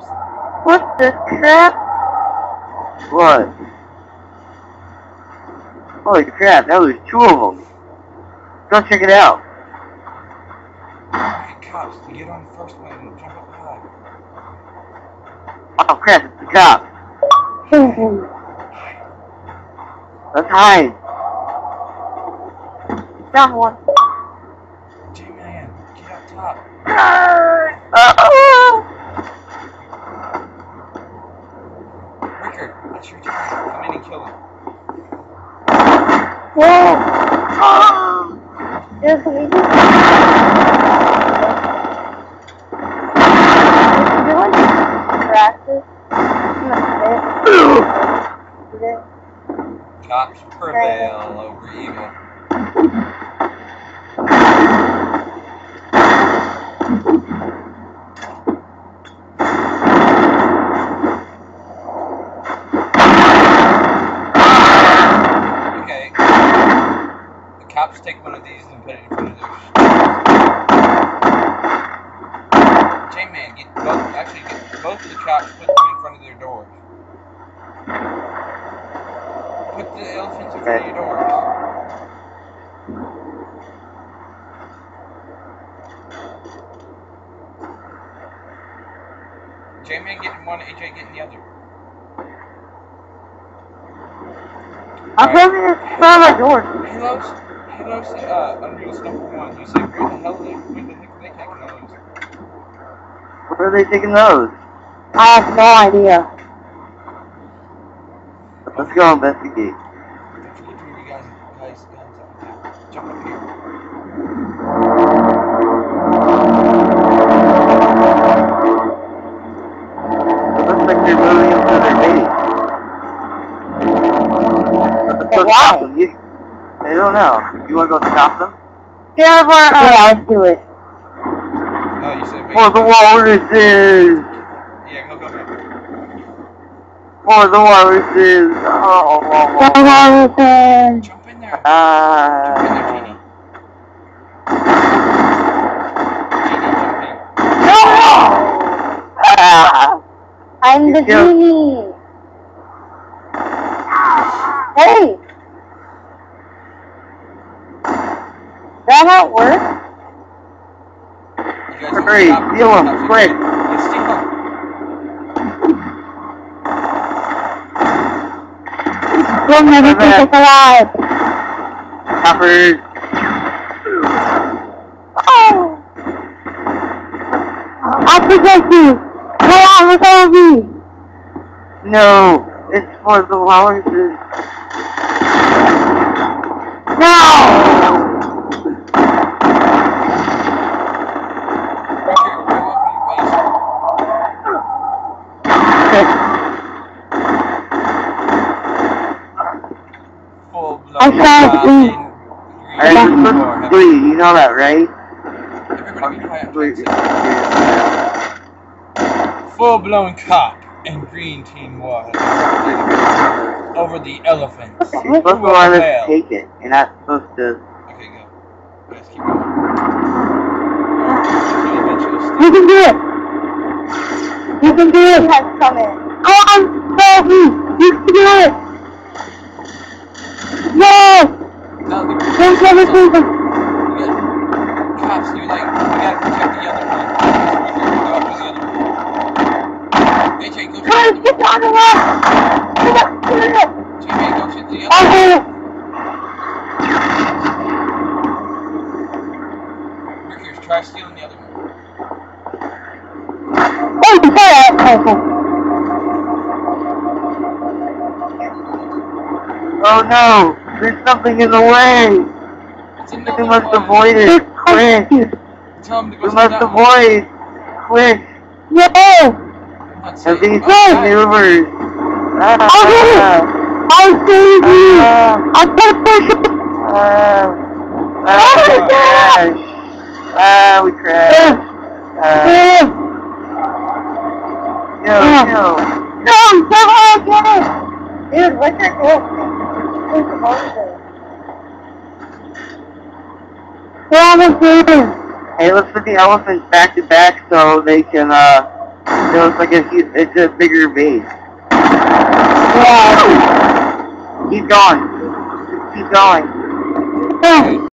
cops. What the crap? What? Holy crap, that was two of them. Go check it out. Alright, cops, get on the first one and jump up high. Oh crap, it's the cop. Let's hide. Down one. J-Man, get up top. Ah! Oh! Ricker, that's your turn. Come in and kill him. Whoa! Practice. Cops prevail over evil. Okay. The cops take one of these and put it in front of their J-Man, get both, actually get both of the cops, put them in front of their doors. Put the elephants in front of your doors. J-Man getting one, AJ getting the other. I'm probably in front of my door. Halos, Halos, uh, Unreal's number one. You say, where the hell are they, where the heck are they taking those? Where are they taking those? I have no idea. Let's go investigate. Don't I don't know. You want to go stop them? Yeah, but, uh, yeah, let's do it. Oh, you said, wait. For the walruses! Yeah, go, go, go. For the walruses! Oh, oh, oh, oh. Jonathan. Jump in there. Jump in there, Ah. Genie. Genie, jump in. No! Ah. I'm the You killed- genie. Hey! That not work? You guys don't Hurry, stop. steal 'em, Stop, quick. Yeah, steal 'em. We'll never Come keep us alive. Coppers! Oh! I'll protect you. Come on, look over me. No! It's for the walruses! No! Ricker, go up in your base. Full blown I saw it, fucking. Alright, green we're war. supposed to bleed, you know that, right? Everybody be quiet. Bleed. Full blown cop and green team war over the elephants. You're supposed to Who will let us take it. You're not supposed to... Okay, go. Let's keep going. You can do it. You can do it. Has come in. Go on, Sophie. You can do it. No! No, the Don't let us lose them. You got cops, you like, you gotta protect the other one. Ricker, go after the other one. AJ, go Guys, shoot get down the left. Get up, get up. Jimmy, go shoot the I'll other do it. one. Ricker, try stealing the other one. Oh, you said that. Okay. Oh no! There's something in the way! It's another We must avoid it! Quick! Tell him to go We steal must that one. avoid! Quick! No! I'm not Of saying- these Oh, God. maneuvers! Ah, I'll get it. I'll save you! ah, I'm gonna push it! ah, Oh ah, my we God. crashed! Ah, we crashed! Ah, Yeah. yo, Yeah. yo! No! Someone get it! Dude, what's your goal? Think about it. We're almost there. Hey, let's put the elephants back to back so they can, uh, It looks like a, hu- it's a bigger base. Yeah. Keep going. Keep going. Oh.